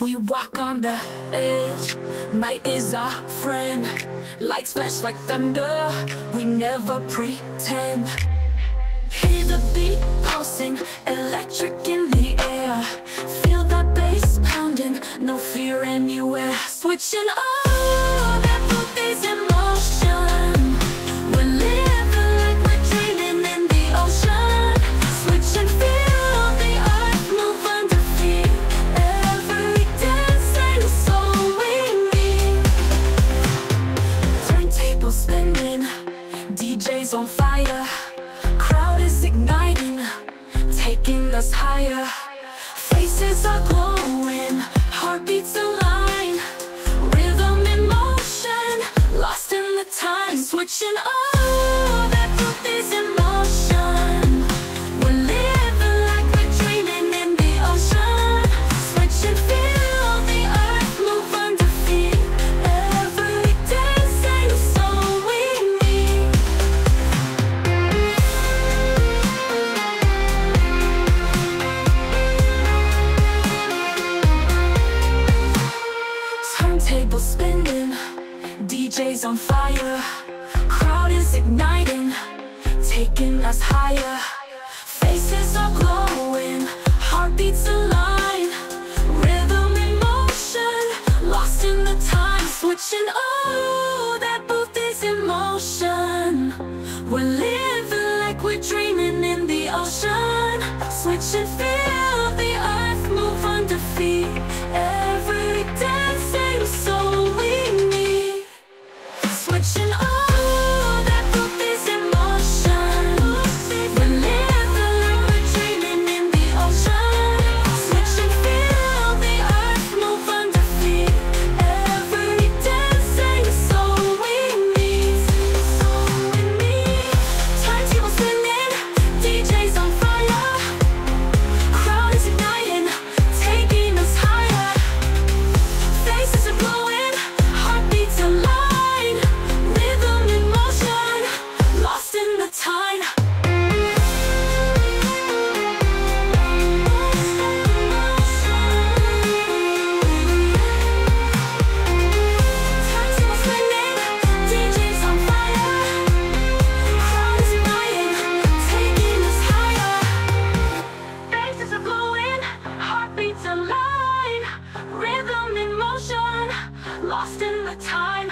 We walk on the edge, might is our friend. Lights flash like thunder, we never pretend. Hear the beat pulsing, electric in the air. Feel the bass pounding, no fear anywhere. Switching on, fire. Crowd is igniting, taking us higher. Faces are glowing, heartbeats align. Rhythm in motion, lost in the time. Switching oh, DJs on fire. Crowd is igniting, taking us higher. Faces are glowing, heartbeats align. Rhythm in motion, lost in the time. Switching, oh, that booth is in motion. We're living like we're dreaming in the ocean. Switch and feel the Lost in the time.